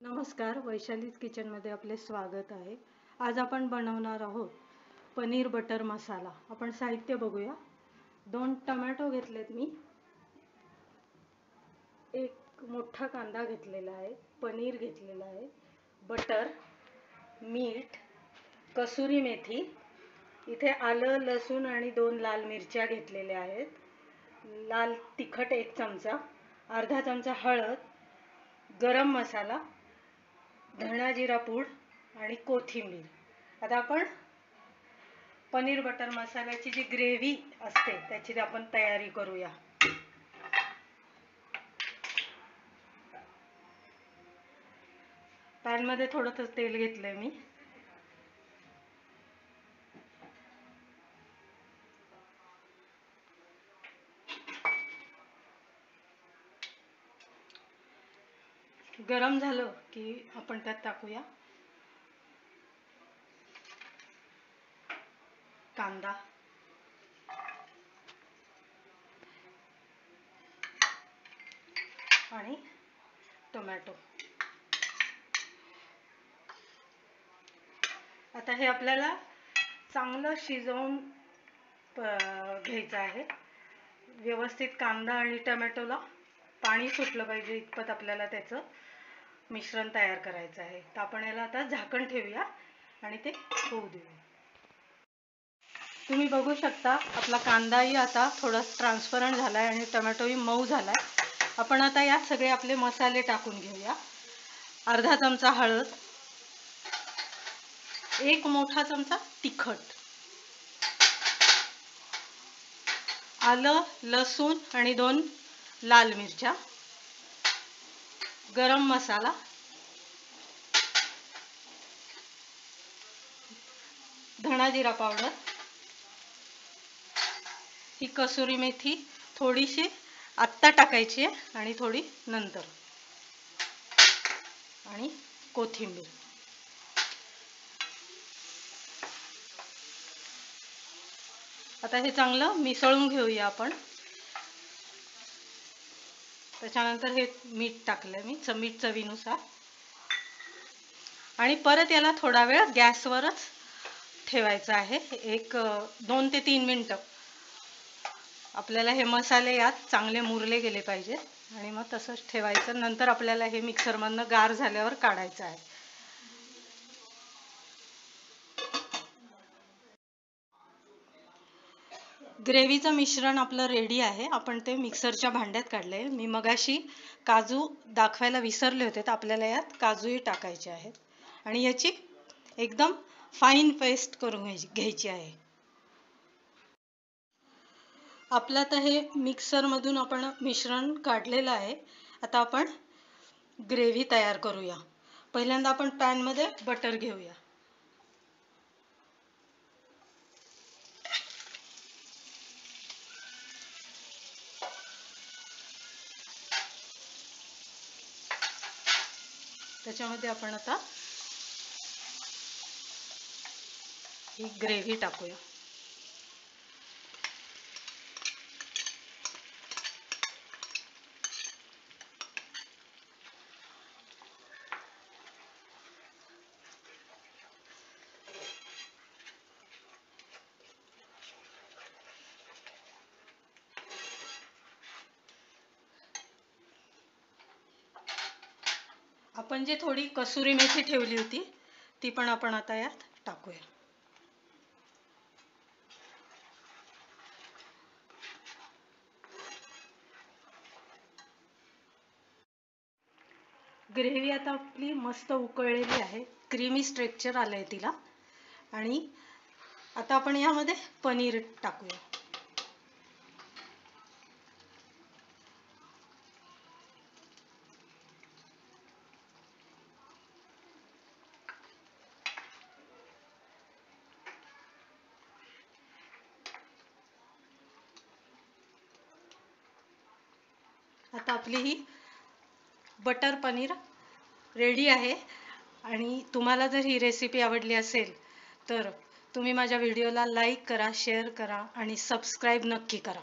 नमस्कार वैशालीज किचनमध्ये आपले स्वागत आहे. आज आपण बनवणार आहोत पनीर बटर मसाला. आपण साहित्य बघूया. दोन टमॅटो घेतलेत मी. एक मोठा कांदा घेतलेला आहे. पनीर घेतलेला आहे. बटर मीठ कसुरी मेथी. इथे आलं लसूण आणि दोन लाल मिरच्या घेतलेल्या आहेत. लाल तिखट एक चमचा अर्धा चमचा हळद गरम मसाला धणा जिरा पूड आणि कोथिंबीर. आता आपण पनीर बटर मसाल्याची जी ग्रेव्ही असते त्याची आपण तयारी करूया. पॅनमध्ये थोडंसं तेल घेतलंय मी. गरम झालं की आपण त्यात टाकूया. कांदा. आणि टोमॅटो. आता हे आपल्याला चांगलं शिजवून घ्यायचं आहे. व्यवस्थित कांदा आणि टोमॅटोला पाणी सुटलं पाहिजे इतपत आपल्याला त्याचं. मिश्रण तयार करायचं आहे. तर आपण याला आता झाकण ठेवूया आणि ते होऊ देऊया. तुम्ही बघू शकता आपला कांदाही आता थोडा ट्रान्सपरंट झाला आहे आणि टोमॅटोही मऊ झाला आहे आपण आता यात सगळे आपले मसाले टाकून घेऊया. अर्धा चमचा हळद एक मोठा चमचा तिखट आलं लसूण आणि दोन लाल मिरच्या. गरम मसाला. धणा जिरा पावडर. ही कसुरी मेथी थोडीशी आत्ता टाकायची आहे आणि थोडी नंतर. आणि कोथिंबीर. आता हे चांगलं मिसळून घेऊया आपण. त्याच्यानंतर हे मीठ टाकलं मी च मीठ चवीनुसार. आणि परत याला थोडा वेळ गॅसवरच ठेवायचं आहे. एक दोन ते तीन मिनटं. आपल्याला हे मसाले यात चांगले मुरले गेले पाहिजेत. आणि मग तसंच ठेवायचं. नंतर आपल्याला हे मिक्सरमधनं गार झाल्यावर काढायचं आहे. ग्रेव्हीचं मिश्रण आपलं रेडी आहे. आपण ते मिक्सरच्या भांड्यात काढलं आहे मी मगाशी काजू दाखवायला विसरले होते तर आपल्याला यात काजूही टाकायचे आहेत. आणि याची एकदम फाईन पेस्ट करून घ्यायची आहे. आपलं तर हे मिक्सरमधून आपण मिश्रण काढलेलं आहे. आता आपण ग्रेव्ही तयार करूया. पहिल्यांदा आपण पॅनमध्ये बटर घेऊया. त्याच्यामध्ये आपण आता ही ग्रेव्ही टाकूया. आपण जे थोडी कसुरी मेथी ठेवली होती ती पण आपण आता यात टाकूया. ग्रेव्ही आता आपली मस्त उकळलेली आहे. क्रीमी स्ट्रेक्चर आलं आहे तिला. आणि आता आपण यामध्ये पनीर टाकूया. आता आपली ही बटर पनीर रेडी आहे. आणि तुम्हाला जर ही रेसिपी आवडली असेल तर तुम्ही माझ्या व्हिडिओला लाईक करा शेअर करा आणि सबस्क्राईब नक्की करा.